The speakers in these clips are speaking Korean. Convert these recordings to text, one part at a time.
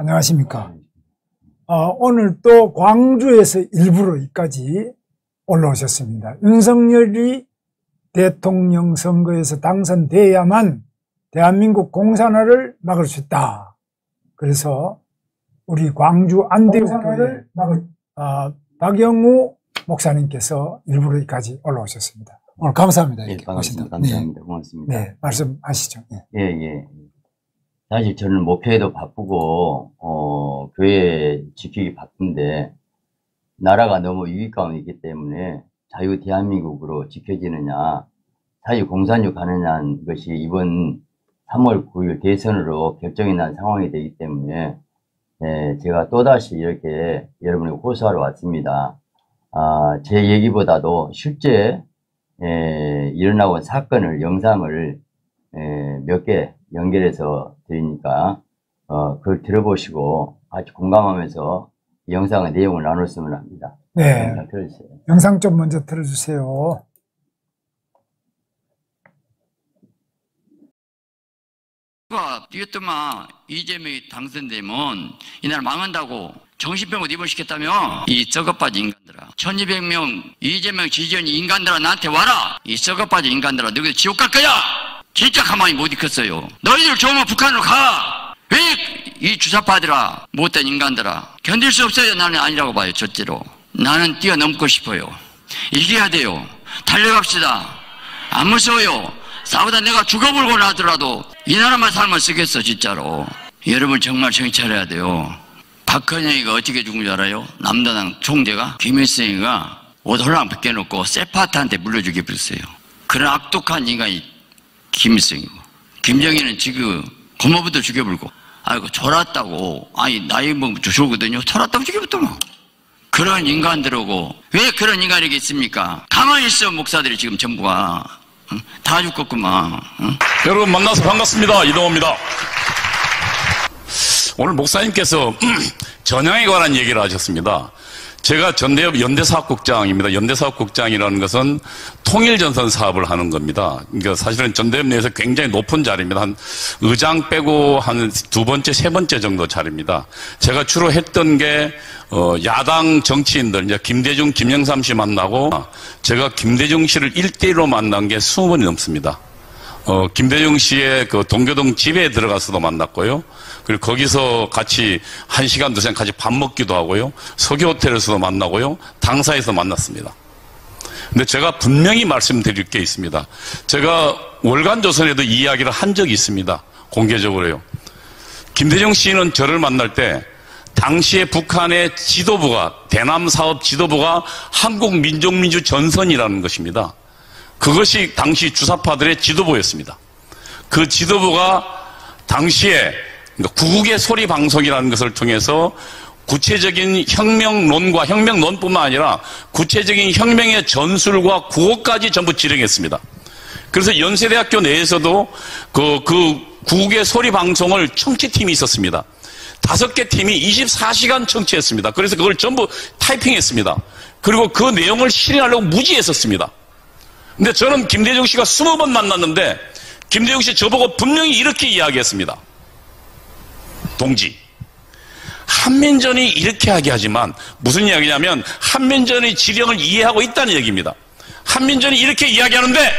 안녕하십니까. 어, 오늘 또 광주에서 일부러 여기까지 올라오셨습니다. 윤석열이 대통령 선거에서 당선돼야만 대한민국 공산화를 막을 수 있다. 그래서 우리 광주 안대교회 어, 박영우 목사님께서 일부러 여기까지 올라오셨습니다. 오늘 감사합니다. 예, 반갑습니다. 감사합니다. 네. 고맙습니다. 네, 말씀하시죠. 네. 예, 예. 사실 저는 목회에도 바쁘고, 어, 교회 지키기 바쁜데, 나라가 너무 위기 가운데 있기 때문에 자유 대한민국으로 지켜지느냐, 자유 공산주 가느냐는 것이 이번 3월 9일 대선으로 결정이 난 상황이 되기 때문에, 예, 제가 또다시 이렇게 여러분을 호소하러 왔습니다. 아, 제 얘기보다도 실제, 예, 일어나고 온 사건을, 영상을, 예, 몇개 연결해서 드리니까, 어, 그걸 들어보시고 같이 공감하면서 이 영상의 내용을 나눴으면 합니다. 네. 영상 들어주세요. 영상 좀 먼저 들어주세요. 누가 뛰었더만 이재명이 당선되면 이 나라 망한다고 정신병원 입원시켰다며 이 썩어빠진 인간들아 1200명 이재명 지지연이 인간들아 나한테 와라 이 썩어빠진 인간들아 너희들 지옥 갈 거야 진짜 가만히 못 있겠어요. 너희들 좋으면 북한으로 가! 왜 이 주사파들아 못된 인간들아 견딜 수 없어요. 나는 아니라고 봐요 절대로. 나는 뛰어넘고 싶어요. 이겨야 돼요. 달려갑시다. 안 무서워요. 싸우다 내가 죽어버리고 나더라도 이 나라만 살면 쓰겠어 진짜로. 여러분 정말 차려야 돼요. 박헌영이가 어떻게 죽은 줄 알아요? 남다당 총재가 김일성이가 오돌랑 벗겨놓고 세파트한테 물려주게 버렸어요. 그런 악독한 인간이 김일성이고 김정희는 지금 고모부터 죽여버리고 아이고 졸았다고 아니 나이 먹으면 좋거든요 졸았다고 죽여버렸더만 그런 인간들하고 왜 그런 인간에게 있습니까? 가만히 있어 목사들이 지금 전부가 응? 다 죽겠구만 응? 여러분 만나서 반갑습니다. 이동호입니다. 오늘 목사님께서 전향에 관한 얘기를 하셨습니다. 제가 전대협 연대사업국장입니다. 연대사업국장이라는 것은 통일전선 사업을 하는 겁니다. 그러니까 사실은 전대협 내에서 굉장히 높은 자리입니다. 한 의장 빼고 한 두 번째, 세 번째 정도 자리입니다. 제가 주로 했던 게 어, 야당 정치인들, 이제 김대중, 김영삼 씨 만나고 제가 김대중 씨를 1대1로 만난 게 20번이 넘습니다. 어, 김대중 씨의 그 동교동 집에 들어가서도 만났고요. 그리고 거기서 같이 한 시간, 두 시간 같이 밥 먹기도 하고요. 석유 호텔에서도 만나고요. 당사에서 만났습니다. 근데 제가 분명히 말씀드릴 게 있습니다. 제가 월간 조선에도 이 이야기를 한 적이 있습니다. 공개적으로요. 김대중 씨는 저를 만날 때 당시에 북한의 지도부가 대남 사업 지도부가 한국 민족민주 전선이라는 것입니다. 그것이 당시 주사파들의 지도부였습니다. 그 지도부가 당시에 구국의 소리 방송이라는 것을 통해서 구체적인 혁명론과 혁명론뿐만 아니라 구체적인 혁명의 전술과 구호까지 전부 지령했습니다. 그래서 연세대학교 내에서도 그, 그 구국의 소리 방송을 청취팀이 있었습니다. 다섯 개 팀이 24시간 청취했습니다. 그래서 그걸 전부 타이핑했습니다. 그리고 그 내용을 실행하려고 무지했었습니다. 근데 저는 김대중 씨가 20번 만났는데 김대중 씨 저보고 분명히 이렇게 이야기했습니다. 동지. 한민전이 이렇게 하게 하지만 무슨 이야기냐면 한민전의 지령을 이해하고 있다는 얘기입니다. 한민전이 이렇게 이야기하는데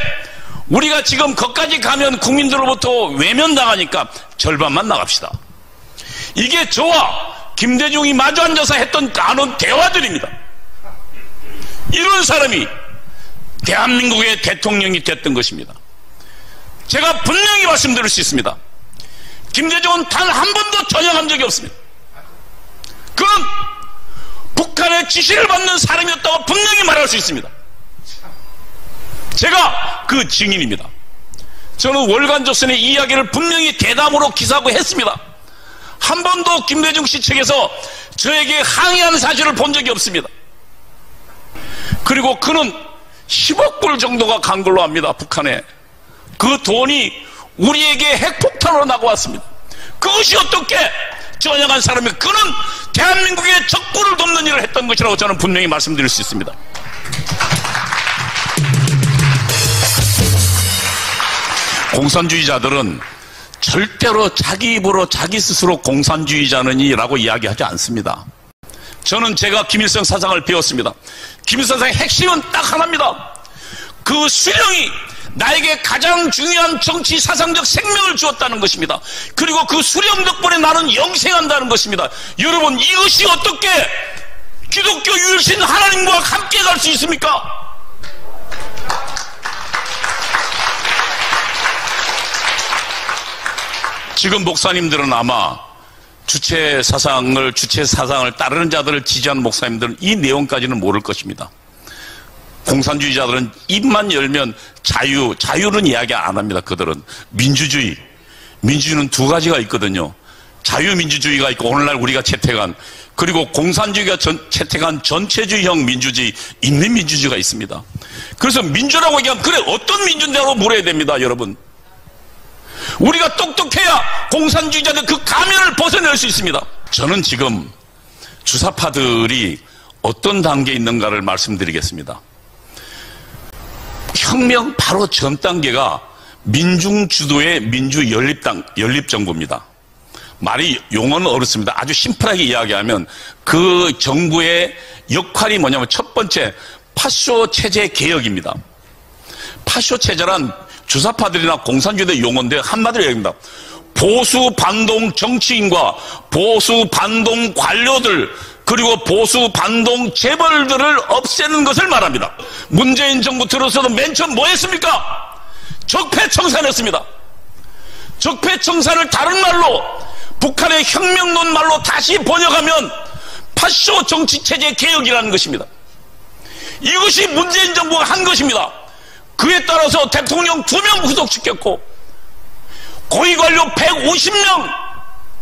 우리가 지금 거기까지 가면 국민들로부터 외면당하니까 절반만 나갑시다. 이게 저와 김대중이 마주 앉아서 했던 나눈 대화들입니다. 이런 사람이 대한민국의 대통령이 됐던 것입니다. 제가 분명히 말씀드릴 수 있습니다. 김대중은 단 한 번도 전향한 적이 없습니다. 그건 북한의 지시를 받는 사람이었다고 분명히 말할 수 있습니다. 제가 그 증인입니다. 저는 월간조선의 이야기를 분명히 대담으로 기사하고 했습니다. 한 번도 김대중 씨 측에서 저에게 항의하는 사실을 본 적이 없습니다. 그리고 그는 10억 불 정도가 간 걸로 합니다. 북한에. 그 돈이 우리에게 핵폭탄으로 나고왔습니다. 그것이 어떻게 전향한 사람이 그는 대한민국의 적군을 돕는 일을 했던 것이라고 저는 분명히 말씀드릴 수 있습니다. 공산주의자들은 절대로 자기 입으로 자기 스스로 공산주의자느니라고 이야기하지 않습니다. 저는 제가 김일성 사상을 배웠습니다. 김일성 사상의 핵심은 딱 하나입니다. 그 수령이 나에게 가장 중요한 정치 사상적 생명을 주었다는 것입니다. 그리고 그 수령 덕분에 나는 영생한다는 것입니다. 여러분 이것이 어떻게 기독교 유일신 하나님과 함께 갈 수 있습니까? 지금 목사님들은 아마 주체 사상을 주체 사상을 따르는 자들을 지지하는 목사님들은 이 내용까지는 모를 것입니다. 공산주의자들은 입만 열면 자유, 자유는 이야기 안 합니다. 그들은 민주주의, 민주주의는 두 가지가 있거든요. 자유민주주의가 있고 오늘날 우리가 채택한 그리고 공산주의가 전, 채택한 전체주의형 민주주의, 있는 민주주의가 있습니다. 그래서 민주라고 얘기하면 그래 어떤 민주인지라고 물어야 됩니다, 여러분. 우리가 똑똑해야 공산주의자들 그 가면을 벗어낼 수 있습니다. 저는 지금 주사파들이 어떤 단계에 있는가를 말씀드리겠습니다. 혁명 바로 전 단계가 민중 주도의 민주 연립당 연립 정부입니다. 말이 용어는 어렵습니다. 아주 심플하게 이야기하면 그 정부의 역할이 뭐냐면 첫 번째 파쇼 체제 개혁입니다. 파쇼 체제란 주사파들이나 공산주의의 용어인데 한마디로 얘기합니다. 보수 반동 정치인과 보수 반동 관료들 그리고 보수 반동 재벌들을 없애는 것을 말합니다. 문재인 정부 들어서도 맨 처음 뭐 했습니까? 적폐청산했습니다. 적폐청산을 다른 말로 북한의 혁명론 말로 다시 번역하면 파쇼 정치체제 개혁이라는 것입니다. 이것이 문재인 정부가 한 것입니다. 그에 따라서 대통령 두명 구속시켰고 고위관료 150명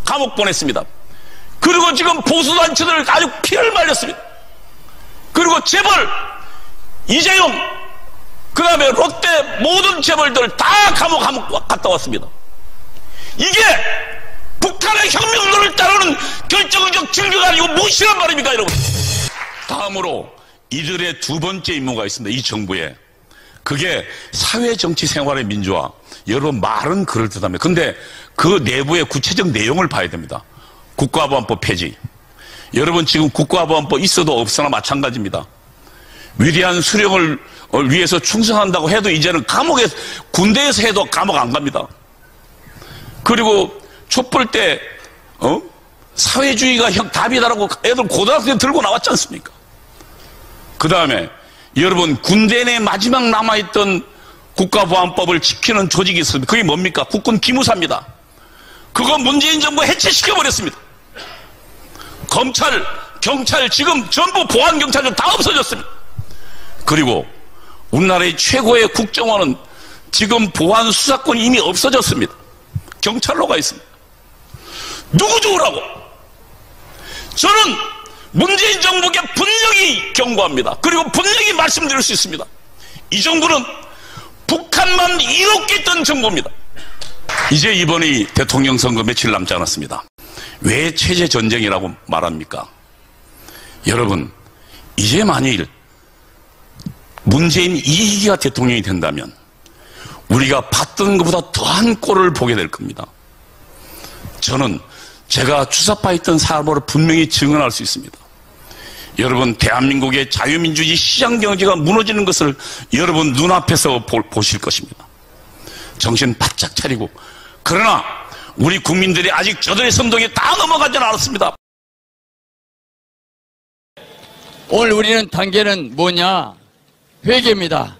감옥 보냈습니다. 그리고 지금 보수단체들 아주 피를 말렸습니다. 그리고 재벌 이재용 그 다음에 롯데 모든 재벌들 다 감옥 감옥 갔다 왔습니다. 이게 북한의 혁명론을 따르는 결정적 증거가 아니고 무엇이란 말입니까 여러분 다음으로 이들의 두 번째 임무가 있습니다 이 정부에 그게 사회 정치 생활의 민주화. 여러분 말은 그럴듯합니다. 근데 그 내부의 구체적 내용을 봐야 됩니다. 국가보안법 폐지. 여러분 지금 국가보안법 있어도 없으나 마찬가지입니다. 위대한 수령을 위해서 충성한다고 해도 이제는 감옥에 군대에서 해도 감옥 안 갑니다. 그리고 촛불 때 어? 사회주의가 형 답이다라고 애들 고등학생 들고 나왔지 않습니까? 그 다음에 여러분 군대 내 마지막 남아있던 국가보안법을 지키는 조직이 있습니다. 그게 뭡니까? 국군 기무사입니다. 그거 문재인 정부 해체시켜 버렸습니다. 검찰, 경찰 지금 전부 보안경찰들 다 없어졌습니다. 그리고 우리나라의 최고의 국정원은 지금 보안 수사권이 이미 없어졌습니다. 경찰로 가 있습니다. 누구 좋으라고? 저는 문재인 정부에게 분명히 경고합니다. 그리고 분명히 말씀드릴 수 있습니다. 이 정부는 북한만 이롭게 했던 정부입니다. 이제 이번이 대통령 선거 며칠 남지 않았습니다. 왜 체제 전쟁이라고 말합니까? 여러분, 이제 만일 문재인 2기가 대통령이 된다면 우리가 봤던 것보다 더한 꼴을 보게 될 겁니다. 저는 제가 주사파 있던 사람으로 분명히 증언할 수 있습니다. 여러분 대한민국의 자유민주주의 시장경제가 무너지는 것을 여러분 눈앞에서 보실 것입니다. 정신 바짝 차리고 그러나 우리 국민들이 아직 저들의 선동에 다 넘어가지는 않았습니다. 오늘 우리는 단계는 뭐냐? 회개입니다.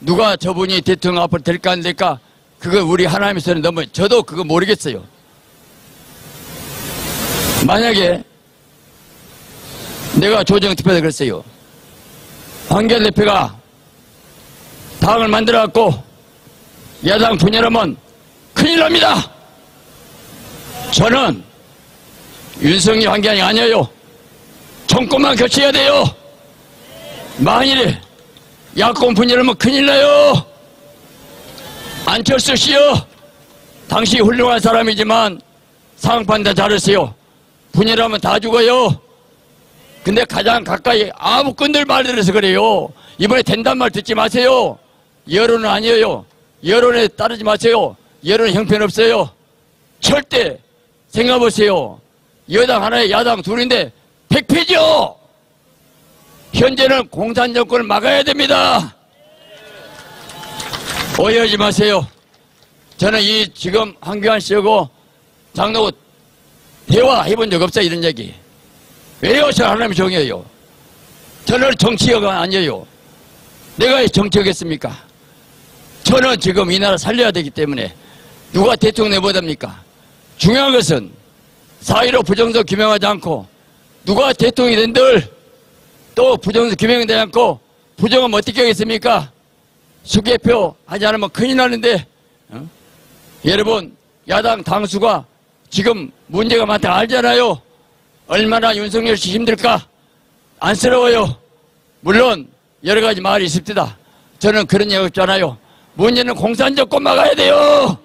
누가 저분이 대통령 앞으로 될까 안 될까? 그거 우리 하나님께서는 너무 저도 그거 모르겠어요. 만약에 내가 조정투표에서 그랬어요. 황교안 대표가 당을 만들어갖고 야당 분열하면 큰일 납니다. 저는 윤석열 황교안이 아니에요. 정권만 교체해야 돼요. 만일에 야권 분열하면 큰일 나요. 안철수 씨요. 당시 훌륭한 사람이지만 상판 다 잘했어요. 분열하면 다 죽어요. 근데 가장 가까이 아무 끈들 말 들어서 그래요. 이번에 된단 말 듣지 마세요. 여론은 아니에요. 여론에 따르지 마세요. 여론은 형편없어요. 절대 생각해보세요. 여당 하나에 야당 둘인데 100패죠? 현재는 공산 정권을 막아야 됩니다. 오해하지 마세요. 저는 이 지금 한교안 씨하고 장로고 대화해본 적 없어요, 이런 얘기. 왜요? 저 하나님 정해요. 저는 정치가 아니에요. 내가 정치하겠습니까? 저는 지금 이 나라 살려야 되기 때문에 누가 대통령 내보답니까? 중요한 것은 사회로 부정적 규명하지 않고 누가 대통령이 된들 또 부정적 규명되지 않고 부정하면 어떻게 하겠습니까? 수개표 하지 않으면 큰일 나는데 어? 여러분 야당 당수가 지금 문제가 많다 알잖아요. 얼마나 윤석열 씨 힘들까? 안쓰러워요. 물론 여러 가지 말이 있습니다. 저는 그런 얘기 없잖아요. 문제는 공산정권 막아야 돼요.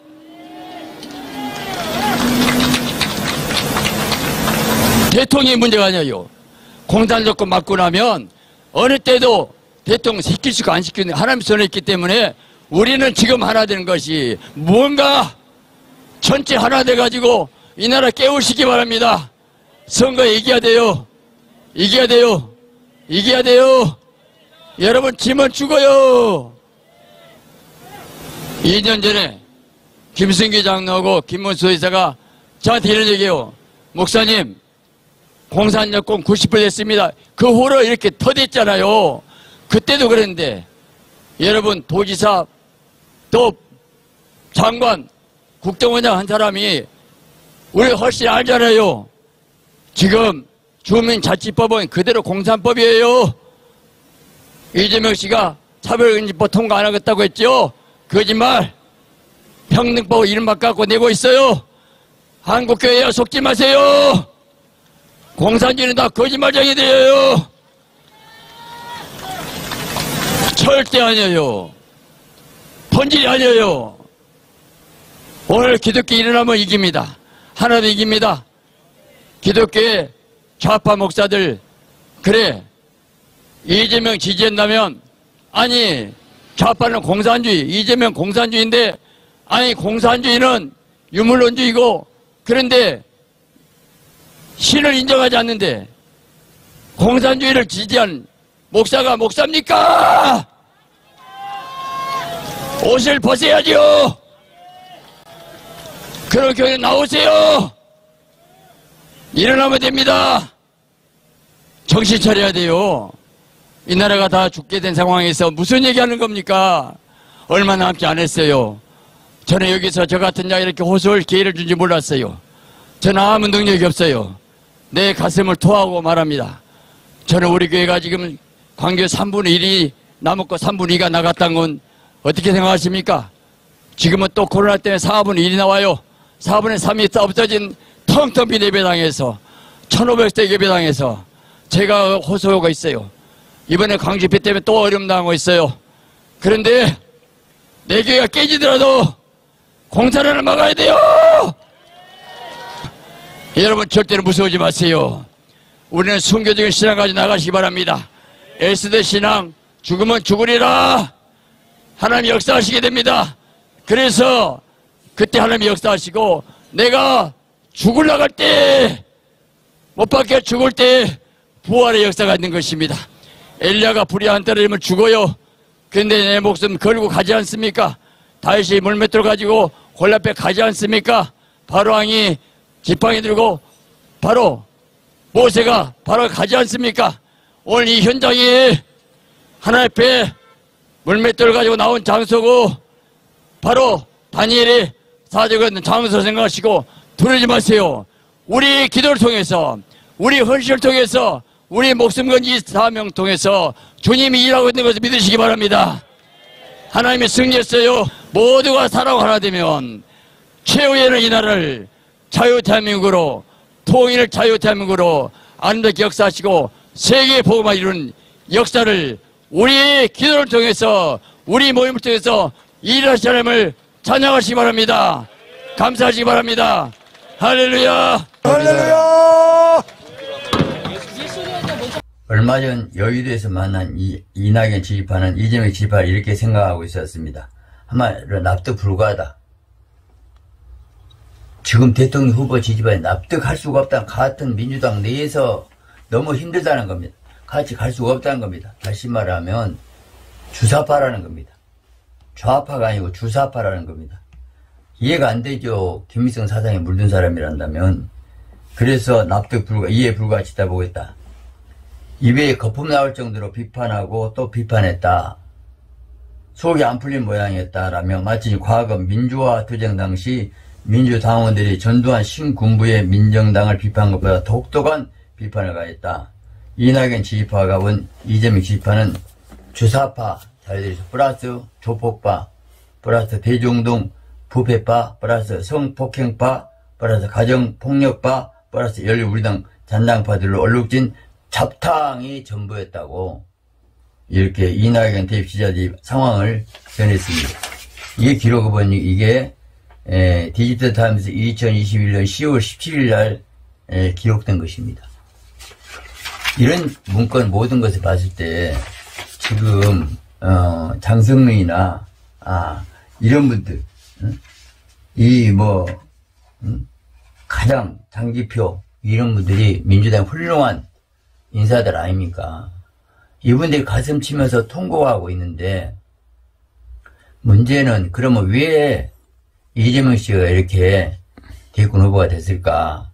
대통령이 문제가 아니에요. 공산정권 막고 나면 어느 때도 대통령 시킬 수가 안 시키는 하나님 손에 있기 때문에 우리는 지금 하나 되는 것이 뭔가 전체 하나 돼가지고 이 나라 깨우시기 바랍니다. 선거에 이겨야 돼요. 이겨야 돼요. 이겨야 돼요. 여러분 지면 죽어요. 2년 전에 김승기 장로하고 김문수 의사가 저한테 이런 얘기해요. 목사님 공산 여권 90% 됐습니다. 그 후로 이렇게 터댔잖아요. 그때도 그랬는데 여러분 도지사 또 장관 국정원장 한 사람이 우리 훨씬 알잖아요. 지금 주민자치법은 그대로 공산법이에요. 이재명 씨가 차별금지법 통과 안 하겠다고 했죠. 거짓말. 평등법 이름 바꿔고 내고 있어요. 한국교회야 속지 마세요. 공산주의는 다 거짓말쟁이들이에요. 절대 아니에요. 본질이 아니에요. 오늘 기독교 일어나면 이깁니다. 하나도 이깁니다. 기독교의 좌파 목사들 그래 이재명 지지한다면 아니 좌파는 공산주의 이재명 공산주의인데 아니 공산주의는 유물론주의고 그런데 신을 인정하지 않는데 공산주의를 지지한 목사가 목사입니까? 옷을 벗어야죠. 그런 교회 나오세요. 일어나면 됩니다. 정신 차려야 돼요. 이 나라가 다 죽게 된 상황에서 무슨 얘기 하는 겁니까? 얼마 남지 않았어요. 저는 여기서 저 같은 자 이렇게 호소할 기회를 준지 몰랐어요. 저는 아무 능력이 없어요. 내 가슴을 토하고 말합니다. 저는 우리 교회가 지금 광교 3분의 1이 남았고 3분의 2가 나갔다는 건 어떻게 생각하십니까? 지금은 또 코로나 때문에 4분의 1이 나와요. 4분의 3이 없어진 텅텅 빈 예배당에서 1500대 예배당에서 제가 호소가 있어요. 이번에 광주비 때문에 또 어려움 당하고 있어요. 그런데 내 교회가 깨지더라도 공사를 막아야 돼요. 여러분 절대로 무서워지 마세요. 우리는 순교적인 신앙 가지고 나가시기 바랍니다. 에스더 신앙 죽으면 죽으리라. 하나님 역사하시게 됩니다. 그래서 그때 하나님 역사하시고 내가 죽을 나갈 때못 밖에 죽을 때 부활의 역사가 있는 것입니다. 엘리야가 불이 안 떨어지면 죽어요. 근데 내 목숨 걸고 가지 않습니까? 다윗이 물맷돌 가지고 골라빼 가지 않습니까? 바로왕이 지팡이 들고 바로 모세가 바로 가지 않습니까? 오늘 이 현장이 하나님 앞에 물맷돌 가지고 나온 장소고 바로 다니엘의 있는 장소 생각하시고 두려지 마세요. 우리 기도를 통해서 우리 헌신을 통해서 우리 목숨 건지 사명 통해서 주님이 일하고 있는 것을 믿으시기 바랍니다. 하나님의 승리했어요. 모두가 사랑 하나 되면 최후에는 이 나라를 자유 대한민국으로 통일 자유 대한민국으로 아름답게 역사하시고 세계 복음화 이룬 역사를 우리의 기도를 통해서 우리 모임을 통해서 일하시 하나님을 찬양하시기 바랍니다. 감사하시기 바랍니다. 할렐루야. 할렐루야! 얼마 전 여의도에서 만난 이, 이낙연 지지파는 이재명 지지파를 이렇게 생각하고 있었습니다. 한마디로 납득 불가하다. 지금 대통령 후보 지지반이 납득할 수가 없다. 같은 민주당 내에서 너무 힘들다는 겁니다. 같이 갈 수가 없다는 겁니다. 다시 말하면 주사파라는 겁니다. 좌파가 아니고 주사파라는 겁니다. 이해가 안 되죠. 김일성 사상에 물든 사람이란다면. 그래서 납득 불가, 이해 불가치다 보겠다. 입에 거품 나올 정도로 비판하고 또 비판했다. 속이 안 풀린 모양이었다라며 마치 과거 민주화 투쟁 당시 민주당원들이 전두환 신군부의 민정당을 비판한 것보다 독특한 비판을 가했다. 이낙연 지지파가 온 이재명 지지파는 주사파, 잘 들으세요. 플러스 조폭파, 플러스 대장동 부패파, 플러스 성폭행파, 플러스 가정폭력파, 플러스 열린우리당 잔당파들로 얼룩진 잡탕이 전부였다고 이렇게 이낙연 대표 지지자들이 상황을 전했습니다. 이게 기록을 보니 이게 에, 디지털 타임스 2021년 10월 17일 날 에, 기록된 것입니다. 이런 문건 모든 것을 봤을 때 지금 어, 장성민이나 아 이런 분들 이뭐 가장 장기표 이런 분들이 민주당 훌륭한 인사들 아닙니까? 이분들이 가슴 치면서 통곡하고 있는데 문제는 그러면 왜 이재명 씨가 이렇게 대권 후보가 됐을까?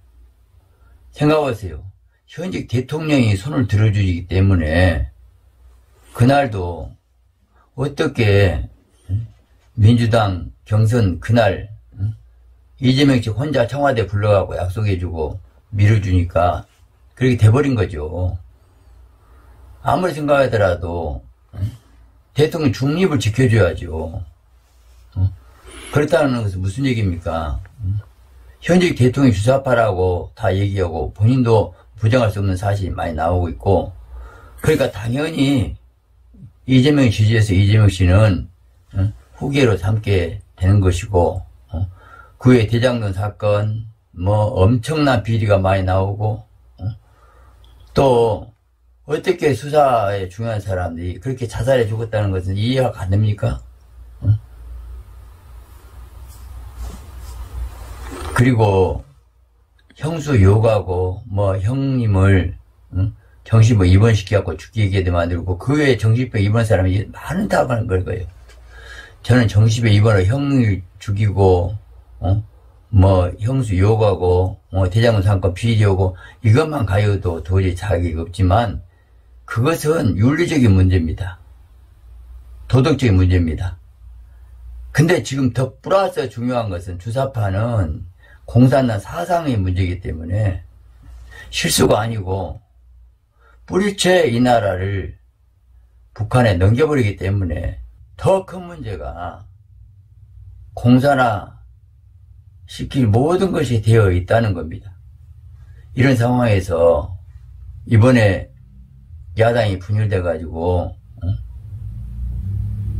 생각해보세요. 현직 대통령이 손을 들어주기 때문에 그날도 어떻게 민주당 경선 그날 이재명 씨 혼자 청와대 불러가고 약속해주고 밀어주니까 그렇게 돼버린 거죠. 아무리 생각하더라도 대통령 중립을 지켜줘야죠. 그렇다는 것은 무슨 얘기입니까? 현직 대통령 주사파라고 다 얘기하고 본인도 부정할 수 없는 사실이 많이 나오고 있고 그러니까 당연히 이재명 지지해서 이재명 씨는 후계로 삼게 되는 것이고 어, 그 후에 대장동 사건 뭐 엄청난 비리가 많이 나오고 어, 또 어떻게 수사에 중요한 사람들이 그렇게 자살해 죽었다는 것은 이해가 안 됩니까? 어? 그리고 형수 욕하고 뭐 형님을 응? 정신병 입원시켜갖고 죽이게 만들고 그 외에 정신병 입원 사람이 많다고 하는 걸 거예요. 저는 정신병 입원을 형을 죽이고 어? 뭐 형수 욕하고 뭐 대장군 사건 비리오고 이것만 가요도 도저히 자격이 없지만 그것은 윤리적인 문제입니다. 도덕적인 문제입니다. 근데 지금 더 플러스 중요한 것은 주사파는 공산당 사상의 문제이기 때문에 실수가 아니고 뿌리채 이 나라를 북한에 넘겨버리기 때문에 더 큰 문제가 공산화 시킬 모든 것이 되어 있다는 겁니다. 이런 상황에서 이번에 야당이 분열돼 가지고 어?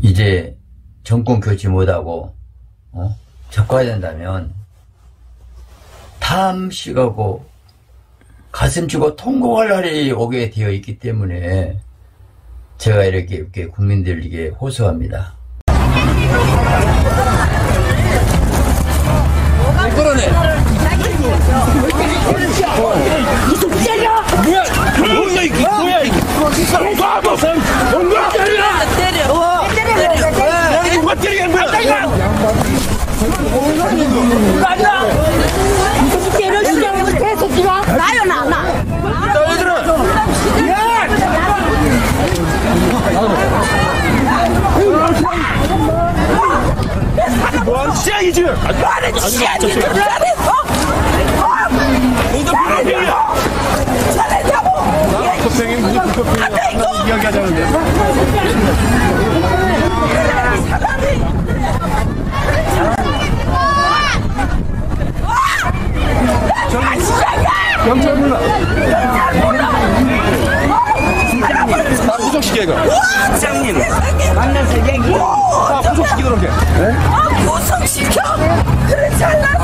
이제 정권 교체 못하고 어? 적화된다면 탐식하고 가슴 치고 통곡할 날이 오게 되어 있기 때문에 제가 이렇게, 이렇게 국민들에게 호소합니다. 나요 나 나. 뭐하는 짓이야! 잘했어. 너도 잘했냐고. 부평이 무슨 부평이야? 이야기하자는데. 경찰 불러. 나 구속시켜 이거. 장님 만나서 얘기. 나 구속시키도록 해. 아 구속시켜. 그래 잘났어.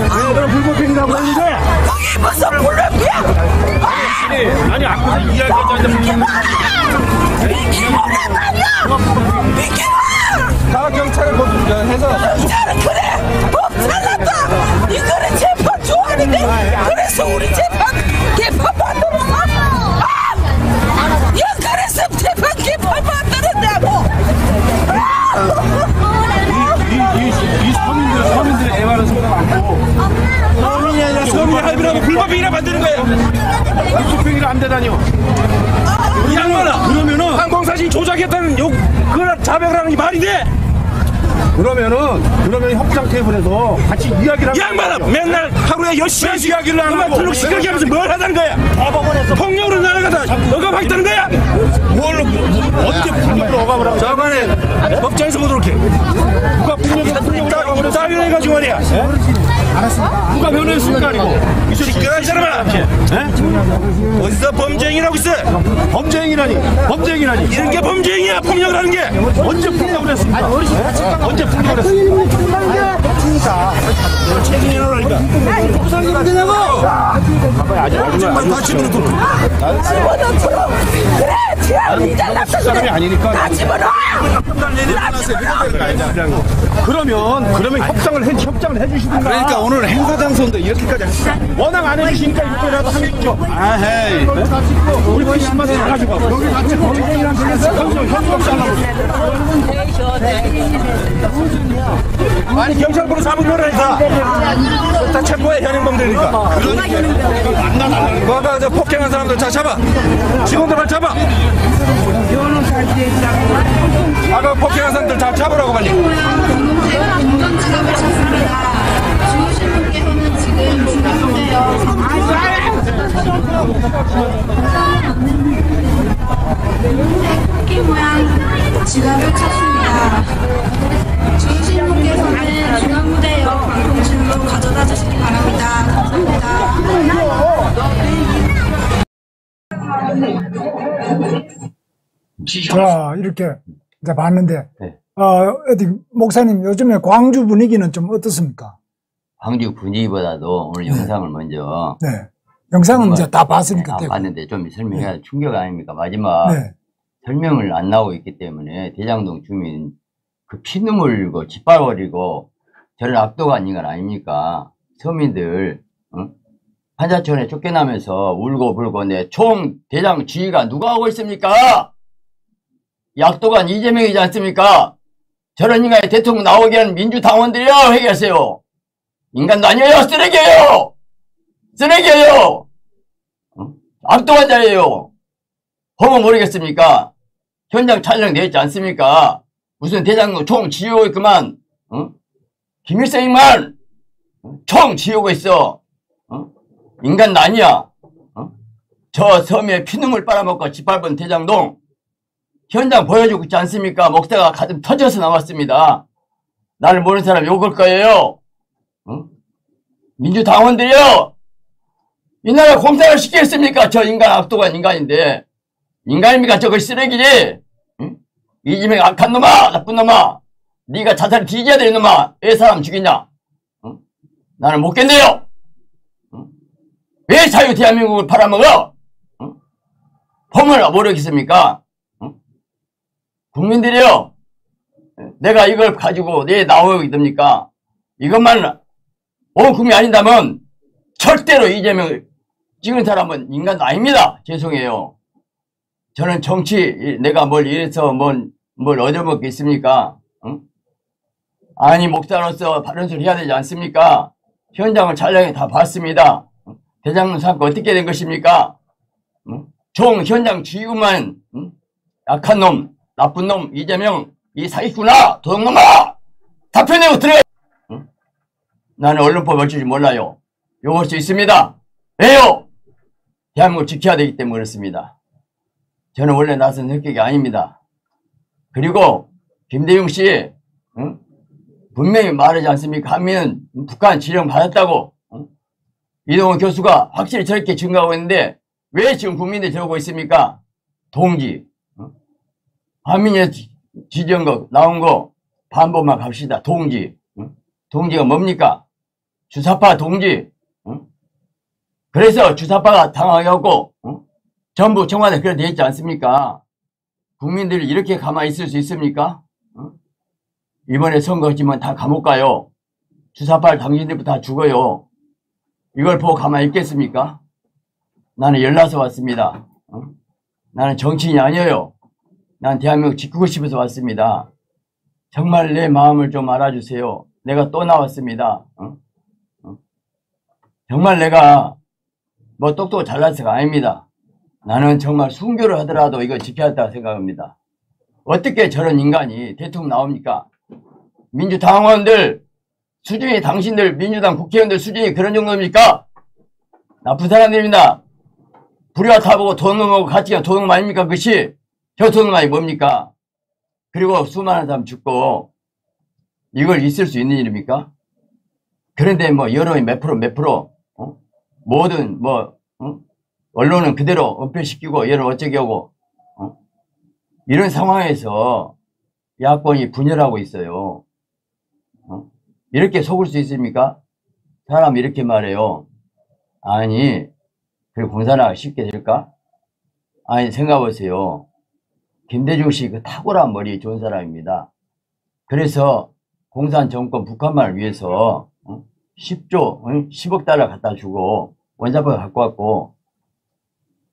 왜 너는 불법행위라고 했는데? 거기 무슨 불법이야? 아니 아까 이야기하자는데 비키라는 말이야. 비키라. 다 경찰 이거는 재판 좋아하는데 그래서 우리 재판 개판 만들어놔 아! 야 그래서 재판 개판 만들었냐고! 이 서민들 서민들 애와는 생각 안고. 서민이 아니라 서민이 합의라고 불법이라 만드는 거예요. 수평이라 안 되다니요. 이 양반아! 그러면은 항공사진 조작했다는 욕 그걸 자백을 하는 게 말이 돼? 그러면은 그러면 협상 테이블에서 같이 이야기를 이 양반아 맨날 하루에 10시간씩 이야기를 안 하고. 틀로 시끄럽게 하면서 뭘 하자는 거야? 대법원에서 폭력으로 날아가다 억압하겠다는 거야? 뭘로 어떻게 폭력으로 억압을 하고 저번에 법정에서 보도록 해. 누가 폭력으로 싸움을 해가지고 말이야 누가 변호했습니까 아니고. 시끄러운 사람아! 어디서 범죄행위라고 있어? 범죄행위라니? 범죄행위라니? 이런 게 범죄행위야 폭력을 하는 게! 언제 폭력을 했습니까? 언제 폭력을 했습니까? 집어넣고 그래 지하로 잘났어 사람이 아니니까 다 집어넣어 그러면 그러면 협상을 해 협상을 해주시든가. 그러니까 오늘 행사 장소인데 이렇게까지 워낙 안 해주시니까 이거라도 하겠죠 아헤이. 우리 PC만 다 가지고 와. 여기 같이 범죄이랑 되겠어 현금 현금 잘라보세요 아니 경찰 부로 사무소라니까 다 체포해 현행범들이니까. 뭐가 저 폭행한 사람들 다 잡아. 직원들 다 잡아. 아까 폭행한 사람들 다 잡으라고 빨리 지갑을 찾습니다. 자, 이렇게 이제 봤는데, 네. 어, 어디, 목사님, 요즘에 광주 분위기는 좀 어떻습니까? 광주 분위기보다도 오늘 영상을 먼저 네. 영상은 이제 다 봤으니까. 네, 되고. 봤는데 좀 설명해야 충격 아닙니까? 마지막 네. 설명을 안 나오고 있기 때문에 대장동 주민 그 피눈물 흘리고 짓밟아버리고 저를 아닌 건 아닙니까? 서민들 응? 판자촌에 쫓겨나면서 울고 불고 내 총 대장 지휘가 누가 하고 있습니까? 약도관 이재명이지 않습니까? 저런 인간이 대통령 나오게 하는 민주당원들이요 회개하세요. 인간도 아니에요 쓰레기예요. 쓰레기예요. 응? 압도한 자예요. 보면 모르겠습니까? 현장 촬영되어 있지 않습니까? 무슨 대장로 총 지우고 있구만, 어? 김일성이만 총 지우고 있어. 어? 인간도 아니야. 어? 저 섬에 피눈물 빨아먹고 짓밟은 대장동 현장 보여주고 있지 않습니까? 목사가 가슴 터져서 나왔습니다. 나를 모르는 사람 욕을 거예요. 어? 민주당원들이요. 이 나라 공사를 시키겠습니까? 저 인간 압도관 인간인데. 인간입니까? 저거 쓰레기지? 응? 이지명 악한 놈아! 나쁜 놈아! 네가 자살 뒤져야 되는 놈아! 왜 사람 죽이냐? 응? 나는 못 견뎌요! 응? 왜 자유 대한민국을 팔아먹어? 응? 범을 모르겠습니까? 응? 국민들이요! 내가 이걸 가지고 내 나오게 됩니까? 이것만 온 국민이 아닌다면 절대로 이재명을 찍은 사람은 인간도 아닙니다. 죄송해요. 저는 정치, 내가 뭘 이래서 뭘, 뭘 얻어먹겠습니까? 응? 아니, 목사로서 바른 소리 해야 되지 않습니까? 현장을 촬영해 다 봤습니다. 응? 대장군 사건 어떻게 된 것입니까? 응? 총 현장 지휘구만, 응? 약한 놈, 나쁜 놈, 이재명, 이 사기꾼아, 도둑놈아! 답변내고 들어! 응? 나는 언론법 어쩔 줄 몰라요. 욕할 수 있습니다. 왜요? 대한민국을 지켜야 되기 때문에 그렇습니다. 저는 원래 나선 성격이 아닙니다. 그리고 김대중 씨 응? 분명히 말하지 않습니까? 하면 북한 지령 받았다고 응? 이동훈 교수가 확실히 저렇게 증거하고 있는데 왜 지금 국민들이 저러고 있습니까? 동지 응? 한민의 지정 거 나온 거 반복만 갑시다. 동지 응? 동지가 뭡니까? 주사파 동지 응? 그래서 주사파가 응? 전부 청와대 그래 돼 있지 않습니까? 국민들이 이렇게 가만히 있을 수 있습니까? 어? 이번에 선거지만 다 감옥 가요. 주사파를 당신들부터 다 죽어요. 이걸 보고 가만히 있겠습니까? 나는 연락서 왔습니다. 어? 나는 정치인이 아니에요. 난 대한민국 지키고 싶어서 왔습니다. 정말 내 마음을 좀 알아주세요. 내가 또 나왔습니다. 어? 어? 정말 내가 뭐 똑똑 척 아닙니다. 나는 정말 순교를 하더라도 이거 지켜야 한다고 생각합니다. 어떻게 저런 인간이 대통령 나옵니까? 민주당원들 수준이 당신들 민주당 국회의원들 수준이 그런 정도입니까? 나쁜 사람들입니다. 불의와 타보고 돈을 가치가 돈을 아닙니까? 그것이 교통만이 뭡니까? 그리고 수많은 사람 죽고 이걸 있을 수 있는 일입니까? 그런데 뭐 여론이 몇 프로 몇 프로 어? 모든 뭐 어? 언론은 그대로 은폐시키고 여론 어쩌게 하고 어? 이런 상황에서 야권이 분열하고 있어요. 어? 이렇게 속을 수 있습니까? 사람 이렇게 말해요. 아니 그 공산화가 쉽게 될까? 아니 생각해보세요. 김대중 씨 그 탁월한 머리 좋은 사람입니다. 그래서 공산 정권 북한만을 위해서 10조, 10억 달러 갖다 주고 원자폭을 갖고 왔고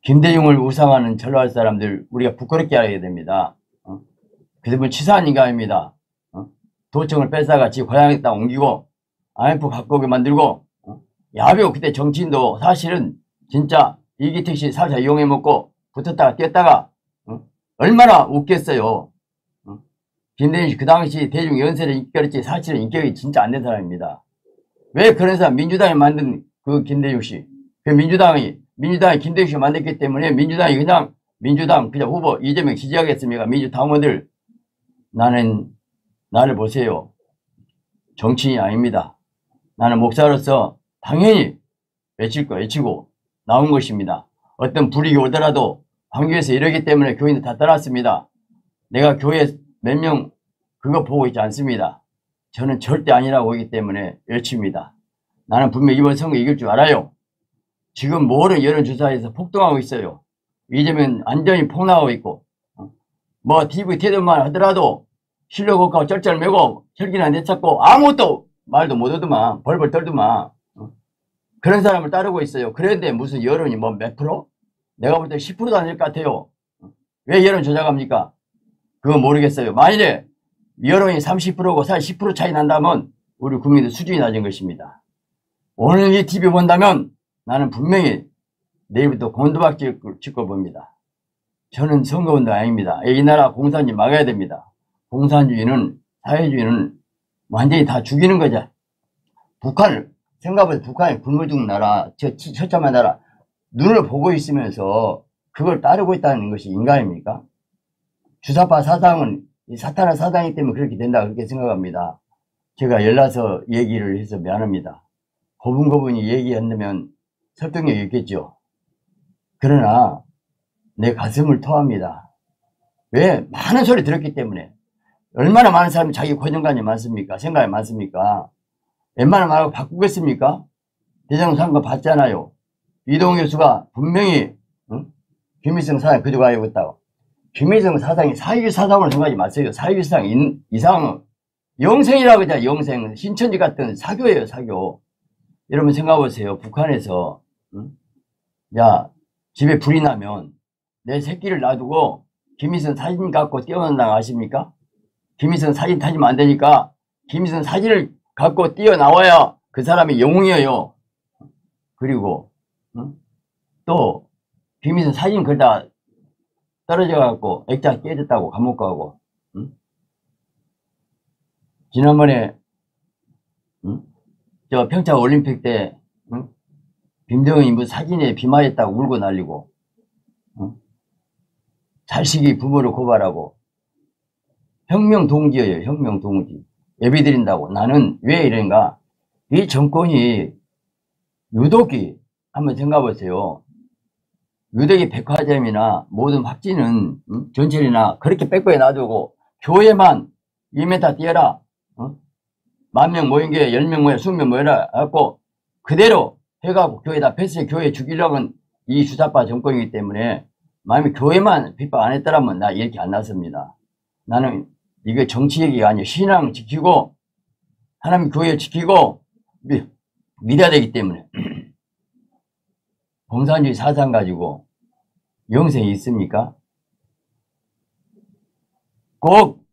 김대중을 우상하는 전라할 사람들 우리가 부끄럽게 알아야 됩니다. 그분은 치사한 인간입니다. 도청을 뺏어가 지 고향에다 옮기고 IMF 갖고 오게 만들고 야비오 그때 정치인도 사실은 진짜 이기택 씨 살짝 이용해 먹고 붙었다가 뛰었다가 얼마나 웃겠어요. 김대중 씨 그 당시 대중 연세를 이끌었지 사실은 인격이 진짜 안 된 사람입니다. 왜 그런 사람 민주당이 만든 그 김대중 씨. 그 민주당이 민주당이 김대중 씨 만들기 때문에 민주당이 그냥 민주당 그냥 후보 이재명 지지하겠습니까? 민주당원들 나는 나를 보세요. 정치인이 아닙니다. 나는 목사로서 당연히 외칠 거 외치고 나온 것입니다. 어떤 불이익이 오더라도 황교에서 이러기 때문에 교인들 다 떠났습니다. 내가 교회 몇 명 그거 보고 있지 않습니다. 저는 절대 아니라고 하기 때문에 외칩니다. 나는 분명 이번 선거 이길 줄 알아요. 지금 모든 여론조사에서 폭동하고 있어요. 이재명 안전히 폭락하고 있고 어? 뭐 TV 태도만 하더라도 실력 없고 쩔쩔 매고 혈기나 내찾고 아무것도 말도 못하더만 벌벌 떨더만 어? 그런 사람을 따르고 있어요. 그런데 무슨 여론이 뭐 몇 프로? 내가 볼 때 10%도 아닐 것 같아요. 왜 여론 조작합니까? 그거 모르겠어요. 만일에 여론이 30%고 사실 10% 차이 난다면 우리 국민들 수준이 낮은 것입니다. 오늘 이 TV 본다면 나는 분명히 내일부터 곤두박 짓고 봅니다. 저는 선거운동 아닙니다. 이 나라 공산주의 막아야 됩니다. 공산주의는 사회주의는 완전히 다 죽이는 거죠. 북한을 생각보다 북한이 굶어 죽는 나라, 저 처참한 나라 눈을 보고 있으면서 그걸 따르고 있다는 것이 인간입니까? 주사파 사상은 사탄의 사상이기 때문에 그렇게 된다 그렇게 생각합니다. 제가 연락서 얘기를 해서 미안합니다. 고분고분이 얘기한다면 설득력이 있겠죠. 그러나 내 가슴을 토합니다. 왜? 많은 소리 들었기 때문에. 얼마나 많은 사람이 자기 고정관이 많습니까? 생각이 많습니까? 웬만하면 바꾸겠습니까? 대장 선거 봤잖아요. 이동 교수가 분명히 응? 김일성 사상 그저 가고 있다고. 김일성 사상이 사유기 사상으로 생각하지 마세요. 사유기 사상 이상은 영생이라고 하자 영생. 신천지 같은 사교예요 사교. 여러분 생각해보세요. 북한에서 응? 야 집에 불이 나면 내 새끼를 놔두고 김일성 사진 갖고 뛰어난다고 아십니까? 김일성 사진 타지면 안 되니까 김일성 사진을 갖고 뛰어나와야 그 사람이 영웅이에요. 그리고 응? 또 김일성 사진 그다 떨어져 갖고 액자 깨졌다고 감옥 가고 응? 지난번에 응? 저 평창 올림픽 때 응? 김정은이 무슨 사진에 비마했다고 울고 날리고 자식이 부모를 고발하고 혁명 동지예요 혁명 동지 예배 드린다고 나는 왜 이런가 이 정권이 유독이 한번 생각해 보세요 유독이 백화점이나 모든 확진은 응? 전철이나 그렇게 빼고에 놔두고 교회만 2m 뛰어라 어? 만명 모인 게 10명 모여 20명 모여라 갖고 그대로 해가고 교회다 패스 교회 죽이려고 이 주사파 정권이기 때문에 만약 교회만 핍박 안 했더라면 나 이렇게 안 났습니다. 나는 이게 정치 얘기가 아니에요. 신앙 지키고 하나님 교회 지키고 미, 믿어야 되기 때문에 공산주의 사상 가지고 영생이 있습니까? 꼭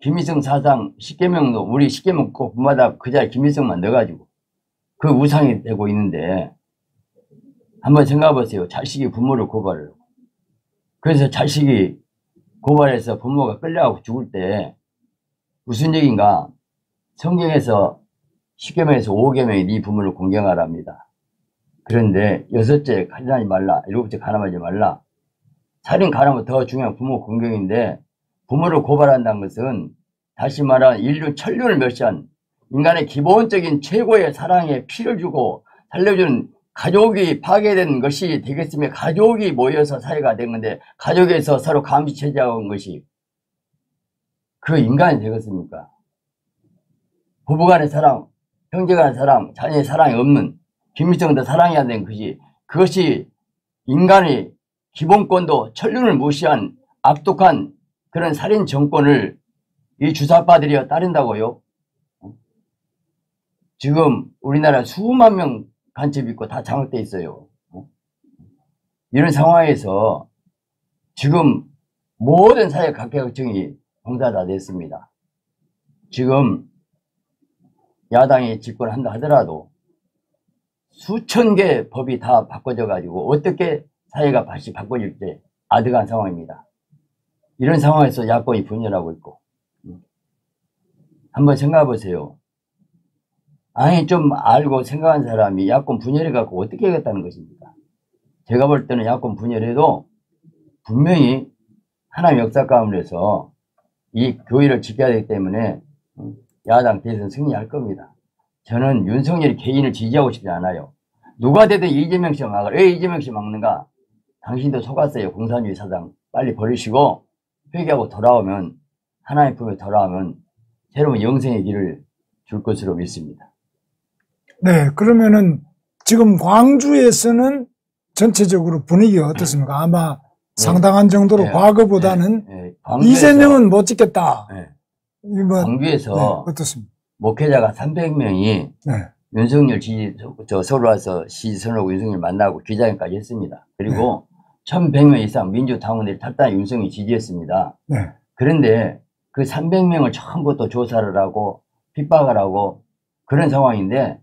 김일성 사상 10개명도 우리 10개명 꼭 분마다 그 자리에 김일성만 넣어가지고 그 우상이 되고 있는데 한번 생각해 보세요. 자식이 부모를 고발을 그래서 자식이 고발해서 부모가 끌려가고 죽을 때 무슨 얘기인가? 성경에서 10계명에서 5계명이 네 부모를 공경하랍니다. 그런데 여섯째 가난하지 말라, 일곱째 가늠하지 말라. 살인 가늠은 더 중요한 부모 공경인데 부모를 고발한다는 것은 다시 말하면 인류 천륜을 멸시한 인간의 기본적인 최고의 사랑에 피를 주고 살려주는 가족이 파괴된 것이 되겠으며 가족이 모여서 사회가 된 건데 가족에서 서로 감시 체제하는 것이 그 인간이 되겠습니까? 부부간의 사랑, 형제간의 사랑, 자녀의 사랑이 없는 김일성도 사랑이 안된 것이 그것이 인간의 기본권도 천륜을 무시한 악독한 그런 살인 정권을 이 주사파들이 따른다고요? 지금 우리나라 수만 명 간첩 있고 다 장악돼 있어요. 이런 상황에서 지금 모든 사회 각계각층이 봉사 다 됐습니다. 지금 야당이 집권한다 하더라도 수천 개 법이 다 바꿔져 가지고 어떻게 사회가 다시 바꿔질지 아득한 상황입니다. 이런 상황에서 야권이 분열하고 있고 한번 생각해 보세요. 아니 좀 알고 생각한 사람이 야권 분열해 갖고 어떻게 하겠다는 것입니까? 제가 볼 때는 야권 분열해도 분명히 하나님 역사 가운데서 이 교회를 지켜야 되기 때문에 야당 대선 승리할 겁니다. 저는 윤석열이 개인을 지지하고 싶지 않아요. 누가 되든 이재명 씨 막을 왜 이재명 씨 막는가? 당신도 속았어요. 공산주의 사상 빨리 버리시고 회개하고 돌아오면 하나님 품에 돌아오면 새로운 영생의 길을 줄 것으로 믿습니다. 네, 그러면은 지금 광주에서는 전체적으로 분위기가 어떻습니까? 아마 상당한 정도로 네. 과거보다는 네, 네. 광주에서- 이재명은 못 찍겠다. 네. 이 뭐, 광주에서 네, 어떻습니까? 목회자가 300명이 네. 윤석열 지지, 저 서울 와서 시선하고 윤석열 만나고 기자회견까지 했습니다. 그리고 1100명 이상 민주당원들이 탈당해 윤석열 지지했습니다. 네. 그런데 그 300명을 처음부터 조사를 하고 핍박을 하고 그런 상황인데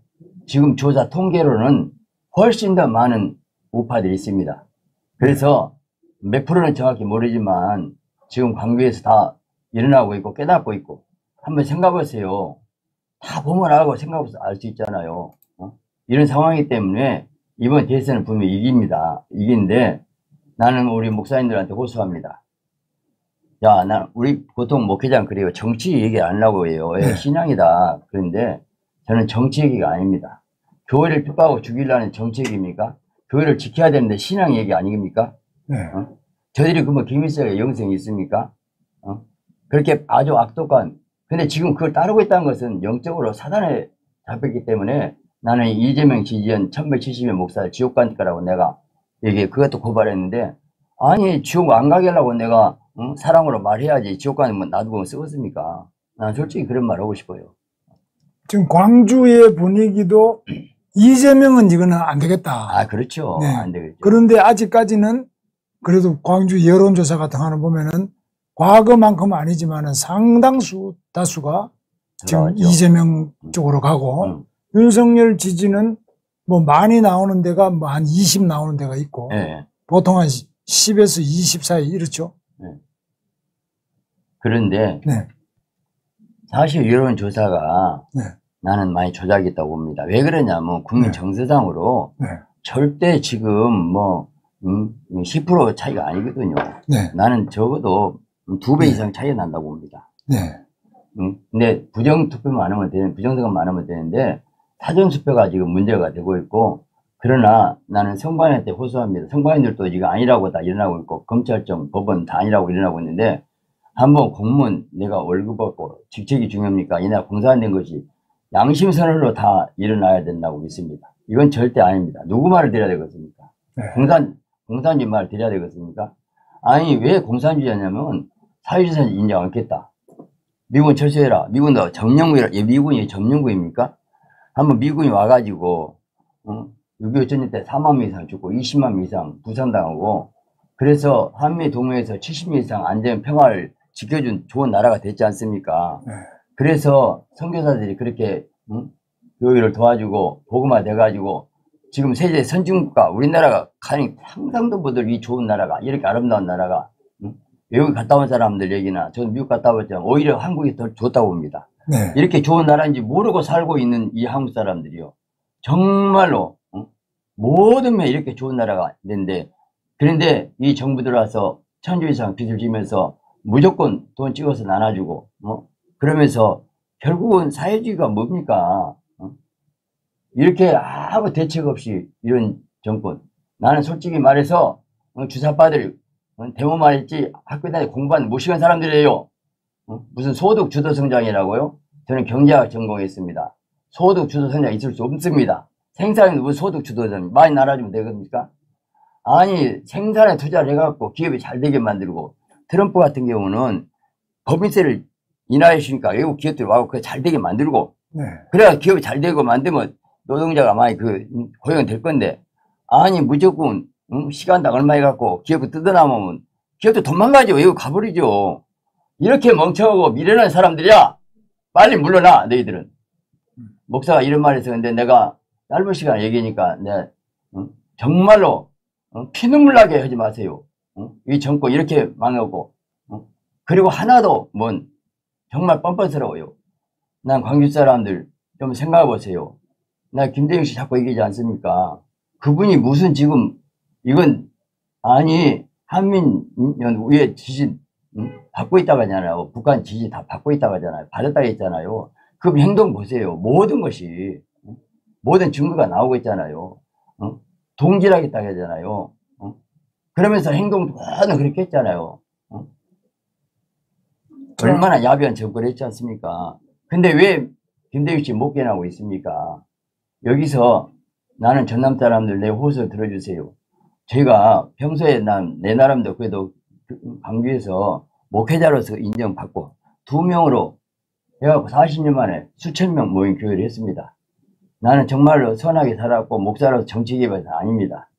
지금 조사 통계로는 훨씬 더 많은 우파들이 있습니다. 그래서 몇 프로는 정확히 모르지만 지금 광주에서 다 일어나고 있고 깨닫고 있고 한번 생각해 보세요. 다 보면 알고 생각해서 알수 있잖아요. 어? 이런 상황이기 때문에 이번 대선은 분명히 이깁니다. 이긴데 나는 우리 목사님들한테 호소합니다. 야, 난 우리 보통 목회장 그래요. 정치 얘기 안 하고 해요. 예, 신앙이다. 그런데 저는 정치 얘기가 아닙니다. 교회를 핍박하고 죽이려는 정치 얘기입니까? 교회를 지켜야 되는데 신앙 얘기 아닙니까? 네. 어? 저희들이 그뭐 김일성의 영생이 있습니까? 어? 그렇게 아주 악독한 근데 지금 그걸 따르고 있다는 것은 영적으로 사단에 잡혔기 때문에 나는 이재명 지지연 1170명 목사를 지옥 갈 거라고 내가 얘기 그것도 고발했는데 아니 지옥 안 가게 하려고 내가 응? 사랑으로 말해야지 지옥 가면 뭐 놔두고 쓰겠습니까? 난 솔직히 그런 말 하고 싶어요. 지금 광주의 분위기도 이재명은 이거는 안 되겠다. 아 그렇죠. 네. 안 되겠죠. 그런데 아직까지는 그래도 광주 여론조사 같은 거 보면은 과거만큼은 아니지만은 상당수 다수가 지금 들어가죠. 이재명 쪽으로 가고 음. 윤석열 지지는 뭐 많이 나오는 데가 뭐 한 20 나오는 데가 있고 예. 보통 한 10에서 20 사이 이렇죠. 그런데 네. 사실 여론조사가 네. 나는 많이 조작이 있다고 봅니다. 왜 그러냐면 국민 네. 정서상으로 네. 절대 지금 뭐, 음, 10% 차이가 아니거든요. 네. 나는 적어도 두배 네. 이상 차이가 난다고 봅니다. 네. 음, 근데 부정투표만 하면 되는, 부정선거만 많으면 되는데 사전투표가 지금 문제가 되고 있고 그러나 나는 성관한테 호소합니다. 성관인들도 지금 아니라고 다 일어나고 있고 검찰청, 법원 다 아니라고 일어나고 있는데 한번 공무원 내가 월급 받고 직책이 중요합니까? 이날 공사된 것이 양심선언으로 다 일어나야 된다고 믿습니다. 이건 절대 아닙니다. 누구 말을 드려야 되겠습니까? 네. 공산, 공산주의 말을 드려야 되겠습니까? 아니, 왜 공산주의냐면 사회주의는 인정 않겠다. 미군 철수해라. 미군도 점령국이라, 예, 미군이 점령국입니까? 한번 미군이 와가지고, 어? 6.25 전쟁 때 4만 명 이상 죽고 20만 명 이상 부상당하고, 그래서 한미 동맹에서 70명 이상 안전 평화를 지켜준 좋은 나라가 됐지 않습니까? 네. 그래서 선교사들이 그렇게 응? 교회를 도와주고 복음화 돼가지고 지금 세계 선진국가 우리나라가 가장 상상도 못할 이 좋은 나라가 이렇게 아름다운 나라가 응? 외국 갔다 온 사람들 얘기나 저는 미국 갔다 왔지만 오히려 한국이 더 좋다고 봅니다. 네. 이렇게 좋은 나라인지 모르고 살고 있는 이 한국 사람들이요. 정말로 어? 모든 면 이렇게 좋은 나라가 있는데 그런데 이 정부 들어와서 천주 이상 빚을 지면서 무조건 돈 찍어서 나눠주고 어? 그러면서 결국은 사회주의가 뭡니까? 어? 이렇게 아무 대책 없이 이런 정권 나는 솔직히 말해서 어, 주사파들 어, 대모 말했지 학교 다니 공부하는 무식한 사람들이에요. 어? 무슨 소득 주도 성장이라고요? 저는 경제학 전공했습니다. 소득 주도 성장 있을 수 없습니다. 생산은 무슨 소득 주도 성장 많이 나눠주면 되겠습니까? 아니 생산에 투자를 해갖고 기업이 잘 되게 만들고 트럼프 같은 경우는 법인세를 인하해 주니까 외국 기업들이 와고 그게 잘 되게 만들고 네. 그래야 기업이 잘 되고 만들면 노동자가 많이 그 음, 고용될 건데 아니 무조건 음, 시간당 얼마 해갖고 기업을 뜯어나오면 기업도 도망가죠 외국 가버리죠. 이렇게 멍청하고 미련한 사람들이야. 빨리 물러나 너희들은. 목사가 이런 말 해서 근데 내가 짧은 시간 얘기니까 내 음, 정말로 어, 피눈물 나게 하지 마세요. 어? 이 정권 이렇게 망하고 어? 그리고 하나도 뭔 정말 뻔뻔스러워요. 난 광주 사람들 좀 생각해 보세요. 나 김대중 씨 자꾸 얘기하지 않습니까? 그분이 무슨 지금 이건 아니 한민연 위에 지시 응? 받고 있다고 하잖아요. 북한 지시 다 받고 있다고 하잖아요. 받았다고 했잖아요. 그 행동 보세요. 모든 것이 응? 모든 증거가 나오고 있잖아요. 응? 동질하겠다고 하잖아요. 응? 그러면서 행동도 모두 그렇게 했잖아요. 응? 얼마나 야비한 정권을 했지 않습니까? 근데 왜 김대중 씨 못 깨나고 있습니까? 여기서 나는 전남 사람들 내 호소 들어주세요. 제가 평소에 난 내 나름대로 그래도 그 광주에서 목회자로서 인정받고 두 명으로 해갖고 40년 만에 수천 명 모임 교회를 했습니다. 나는 정말로 선하게 살았고 목사로서 정치 개발사 아닙니다.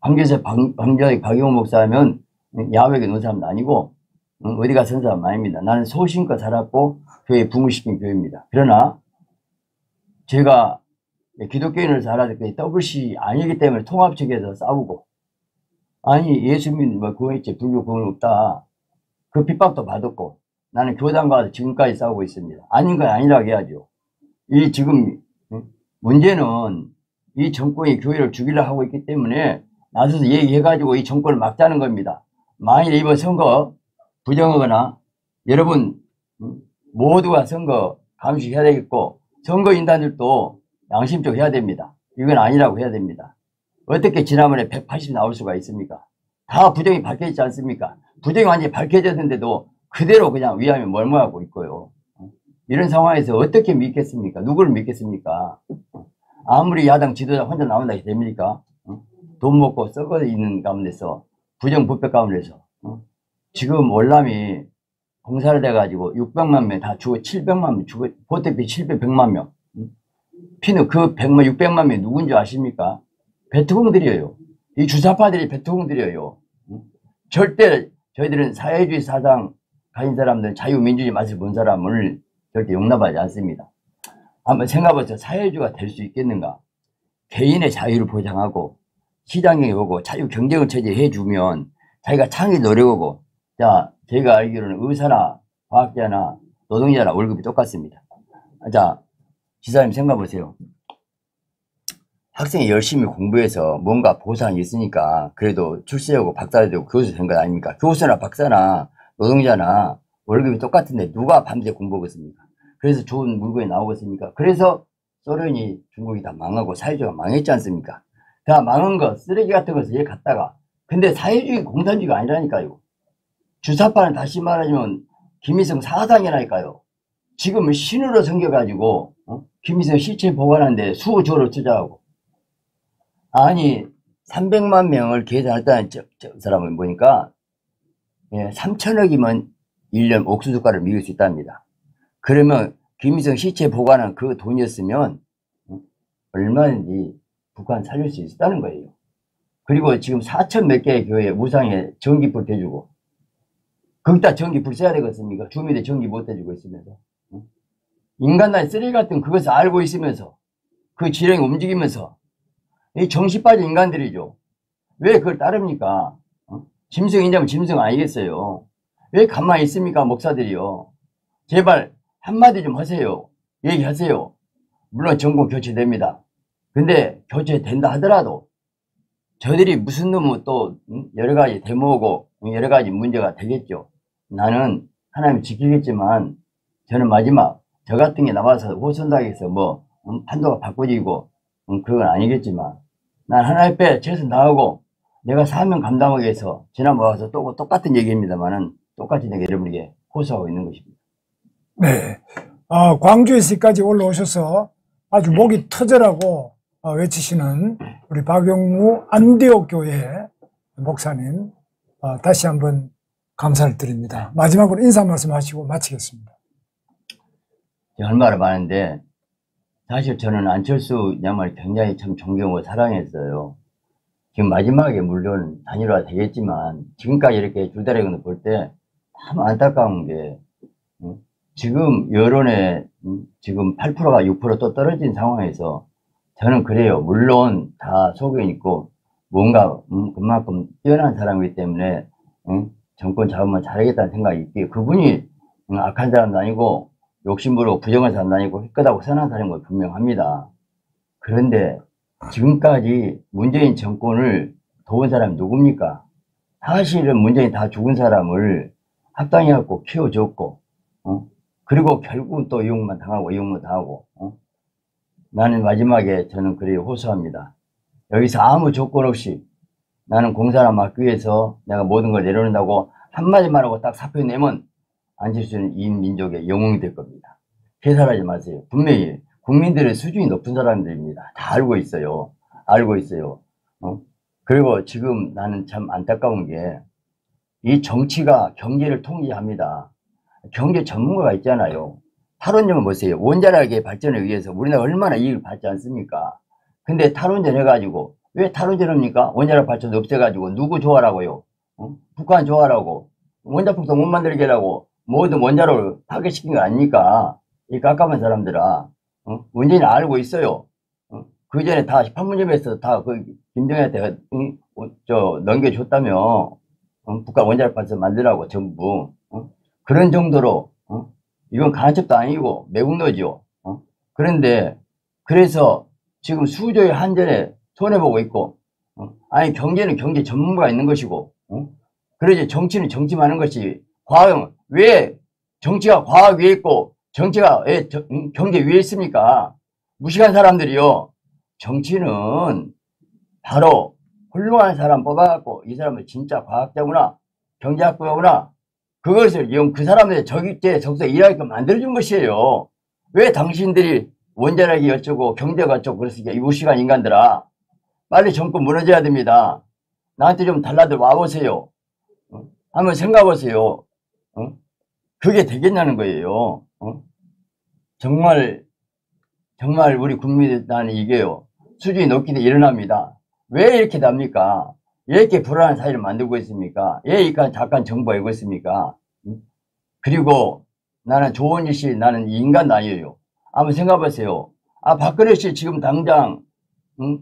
광주에서 방, 광주의 박용호 목사하면 야외에 놓은 사람도 아니고 응, 어디 가선 사람 아닙니다. 나는 소신껏 살았고 교회 부모시킨 교회입니다. 그러나 제가 기독교인을 살아서 WC 아니기 때문에 통합 측에서 싸우고 아니 예수 믿는 뭐 그거 있지 불교 그건 없다. 그 핍박도 받았고 나는 교단 가서 지금까지 싸우고 있습니다. 아닌 건 아니라고 해야죠. 이 지금 응? 문제는 이 정권이 교회를 죽이려 하고 있기 때문에 나서서 얘기해가지고 이 정권을 막자는 겁니다. 만일 이번 선거 부정하거나 여러분 음, 모두가 선거 감시해야 되겠고 선거인단들도 양심적으로 해야 됩니다. 이건 아니라고 해야 됩니다. 어떻게 지난번에 180 나올 수가 있습니까? 다 부정이 밝혀지지 않습니까? 부정이 완전히 밝혀졌는데도 그대로 그냥 위함에 멀모하고 있고요. 이런 상황에서 어떻게 믿겠습니까? 누구를 믿겠습니까? 아무리 야당 지도자 혼자 나온다 해도 됩니까? 돈 먹고 썩어 있는 가운데서 부정부패 가운데서 지금 월남이 공사를 돼가지고 600만 명 다 죽어 700만 명 죽어 보태비 700, 100만 명 피는 그 100만 600만 명이 누군지 아십니까? 베트공들이에요. 이 주사파들이 베트공들이에요. 절대 저희들은 사회주의 사상 가진 사람들 자유민주주의 맛을 본 사람을 절대 용납하지 않습니다. 한번 생각해보세요. 사회주의가 될 수 있겠는가? 개인의 자유를 보장하고 시장에 오고 자유 경쟁을 체제해주면 자기가 창의 노력하고 자 제가 알기로는 의사나 과학자나 노동자나 월급이 똑같습니다. 자 지사님 생각해보세요. 학생이 열심히 공부해서 뭔가 보상이 있으니까 그래도 출세하고 박사도 되고 교수 된 것 아닙니까? 교수나 박사나 노동자나 월급이 똑같은데 누가 밤새 공부하겠습니까? 그래서 좋은 물건이 나오겠습니까? 그래서 소련이 중국이 다 망하고 사회주의가 망했지 않습니까? 다 망한 거 쓰레기 같은 것을 얘 갖다가 근데 사회주의 공산주의가 아니라니까요. 주사파는 다시 말하자면 김일성 사상이라니까요. 지금은 신으로 생겨가지고 어? 김일성 시체 보관하는데 수조를 투자하고 아니 300만 명을 계산했다는 저, 저 사람을 보니까 예, 3천억이면 1년 옥수 수가를 미길 수 있답니다. 그러면 김일성 시체 보관한 그 돈이었으면 어? 얼마든지 북한 살릴 수 있었다는 거예요. 그리고 지금 4천 몇 개의 교회 무상에 전기불 대주고 거기다 전기불 써야 되겠습니까? 주민들 전기 못 대주고 있으면서 어? 인간단의 쓰레기 같은 그것을 알고 있으면서 그 지령이 움직이면서 이 정신 빠진 인간들이죠. 왜 그걸 따릅니까? 어? 짐승 인자면 짐승 아니겠어요? 왜 가만히 있습니까, 목사들이요? 제발 한마디 좀 하세요. 얘기하세요. 물론 정권 교체됩니다. 근데 교체된다 하더라도 저들이 무슨 놈의 또 음, 여러 가지 대모고 여러 가지 문제가 되겠죠. 나는 하나님 지키겠지만 저는 마지막 저 같은 게 나와서 호선당에서 뭐 음, 판도가 바꿔지고 음, 그건 아니겠지만 난 하나님 앞에 최선 다하고 내가 사명 감당하기 위해서 지난번에 와서 또 똑같은 얘기입니다만은 똑같은 얘기 여러분에게 호소하고 있는 것입니다. 네. 아, 광주에서까지 올라오셔서 아주 목이 터져라고 어, 외치시는 우리 박영무 안디옥 교회 목사님 어, 다시 한번 감사를 드립니다. 마지막으로 인사 말씀하시고 마치겠습니다. 할 말은 많은데 사실 저는 안철수 양말 굉장히 참 존경하고 사랑했어요. 지금 마지막에 물론 단일화 되겠지만 지금까지 이렇게 줄다리기 볼때 참 안타까운 게 음, 지금 여론에 음, 지금 8%가 6%또 떨어진 상황에서 저는 그래요. 물론 다 속에 있고 뭔가 음, 그만큼 뛰어난 사람이기 때문에 음, 정권 잡으면 잘하겠다는 생각이 있기에 그분이 음, 악한 사람도 아니고 사람도 아니고 획거하고 선한 사람인 건 분명합니다. 그런데 지금까지 문재인 정권을 도운 사람이 누굽니까? 사실은 문재인 다 죽은 사람을 합당해갖고 키워줬고 어? 그리고 결국은 또 이용만 당하고 이용만 당하고 어? 나는 마지막에 저는 그래 호소합니다. 여기서 아무 조건 없이 나는 공사나 막기 위해서 내가 모든 걸 내려놓는다고 한마디만 하고 딱 사표 내면 안철수는 이 민족의 영웅이 될 겁니다. 계산하지 마세요. 분명히 국민들의 수준이 높은 사람들입니다. 다 알고 있어요. 알고 있어요. 어? 그리고 지금 나는 참 안타까운 게 이 정치가 경제를 통제합니다. 경제 전문가가 있잖아요. 탈원전을 보세요. 원자력의 발전을 위해서 우리나라 얼마나 이익을 받지 않습니까? 근데 탈원전 해가지고 왜 탈원전 합니까? 원자력 발전도 없애가지고 누구 좋아라고요? 어? 북한 좋아라고 원자폭도 못 만들게 하라고 모든 원자로를 파괴시킨 거 아닙니까? 이 깜깜한 사람들아 어? 문재인 알고 있어요. 어? 그 전에 다 판문점에서 다 그 김정일한테 응? 어, 저 넘겨줬다며 어? 북한 원자력 발전 만들라고 전부 어? 그런 정도로 어? 이건 간첩도 아니고 매국노죠. 어? 그런데 그래서 지금 수조의 한전에 손해보고 있고 어? 아니 경제는 경제 전문가가 있는 것이고 어? 그러지 정치는 정치만 하는 것이 과학은 왜 정치가 과학 위에 있고 정치가 왜 저- 음, 경제 위에 있습니까? 무식한 사람들이요. 정치는 바로 훌륭한 사람 뽑아갖고 이 사람은 진짜 과학자구나 경제학부구나 그것을 이용 그 사람의 적입제 적성 일하게끔 만들어준 것이에요. 왜 당신들이 원자력이 어쩌고 경제가 어쩌고 그랬으니까 이 무식한 인간들아 빨리 정권 무너져야 됩니다. 나한테 좀 달라들 와보세요. 어? 한번 생각해보세요. 어? 그게 되겠냐는 거예요. 어? 정말 정말 우리 국민들은 이게요. 수준이 높게 일어납니다. 왜 이렇게 답니까? 왜 이렇게 불안한 사회를 만들고 있습니까? 왜 이까 잠깐 정보가 이고 있습니까? 응? 그리고 나는 조원희 씨, 나는 인간 아니에요. 한번 생각해보세요. 아, 박근혜 씨 지금 당장, 응?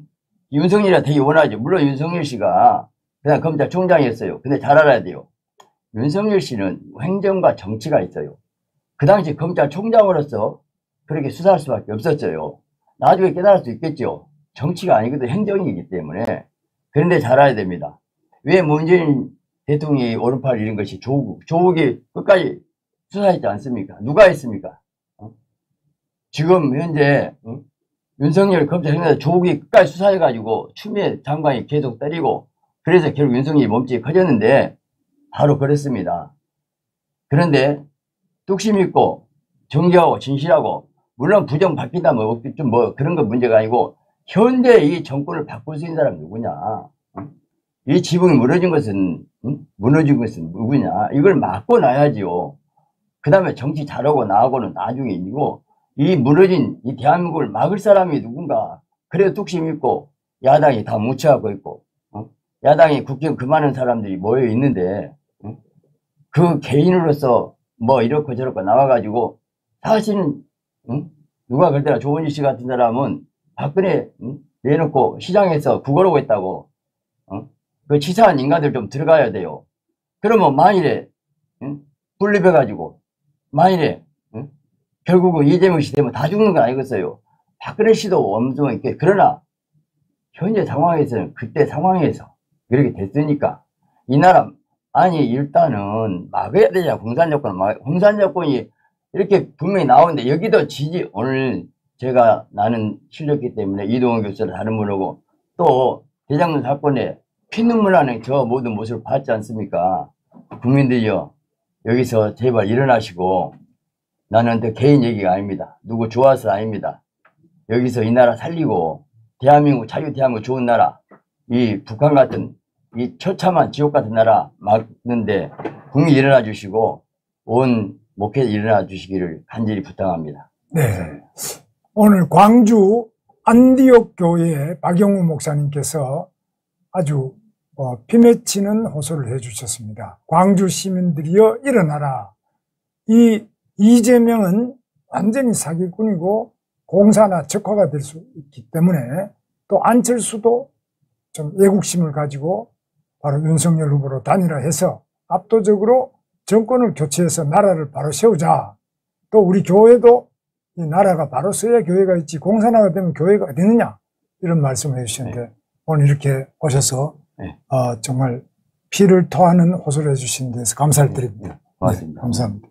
윤석열이가 되게 원하죠. 물론 윤석열 씨가 그냥 검찰총장이었어요. 근데 잘 알아야 돼요. 윤석열 씨는 행정과 정치가 있어요. 그 당시 검찰총장으로서 그렇게 수사할 수밖에 없었어요. 나중에 깨달을 수 있겠죠. 정치가 아니거든 행정이기 때문에. 그런데 잘 알아야 됩니다. 왜 문재인 대통령이 오른팔 잃은 것이 조국, 조국이 끝까지 수사했지 않습니까? 누가 했습니까? 어? 지금 현재 어? 윤석열 검찰총장 조국이 끝까지 수사해가지고 추미애 장관이 계속 때리고 그래서 결국 윤석열이 몸집이 커졌는데 바로 그랬습니다. 그런데 뚝심 있고 정교하고 진실하고 물론 부정 바뀐다 뭐, 좀 뭐 그런 건 문제가 아니고 현재 이 정권을 바꿀 수 있는 사람 누구냐? 응? 이 지붕이 무너진 것은 응? 무너진 것은 누구냐? 이걸 막고 나야지요. 그 다음에 정치 잘하고 나하고는 나중에 이고 이 무너진 이 대한민국을 막을 사람이 누군가? 그래 뚝심 있고 야당이 다 뭉쳐갖고 있고 어? 야당이 국정 그 많은 사람들이 모여 있는데 응? 그 개인으로서 뭐 이렇고 저렇고 나와가지고 사실은 응? 누가 때나 조원희 씨 같은 사람은 박근혜 응? 내놓고 시장에서 구걸하고 있다고 어? 그 치사한 인간들 좀 들어가야 돼요. 그러면 만일에 응? 분립해가지고 만일에 응? 결국은 이재명 씨 되면 다 죽는 건 아니겠어요. 박근혜 씨도 정도 있게 그러나 현재 상황에서는 그때 상황에서 그렇게 됐으니까 이 나라 아니 일단은 막아야 되냐 공산 정권을 막 공산 정권이 이렇게 분명히 나오는데 여기도 지지 오늘 제가 나는 실렸기 때문에 이동원 교수를 다른 분하고 또 대장동 사건에 피눈물 나는 저 모든 모습을 봤지 않습니까? 국민들이요 여기서 제발 일어나시고 나는 더 개인 얘기가 아닙니다. 누구 좋아서 아닙니다. 여기서 이 나라 살리고 대한민국 자유 대한민국 좋은 나라 이 북한 같은 이 처참한 지옥 같은 나라 막는데 국민 일어나 주시고 온 목회 일어나 주시기를 간절히 부탁합니다. 네. 오늘 광주 안디옥 교회 박영우 목사님께서 아주 어, 피맺히는 호소를 해주셨습니다. 광주 시민들이여 일어나라. 이 이재명은 완전히 사기꾼이고 공사나 적화가 될 수 있기 때문에 또 안철수도 좀 애국심을 가지고 바로 윤석열 후보로 단일화해서 압도적으로 정권을 교체해서 나라를 바로 세우자. 또 우리 교회도 이 나라가 바로 서야 교회가 있지 공산화가 되면 교회가 어디느냐 이런 말씀을 해주시는데 오늘 이렇게 오셔서 네. 어, 정말 피를 토하는 호소를 해주신 데서 감사를 드립니다. 고맙습니다. 네, 감사합니다.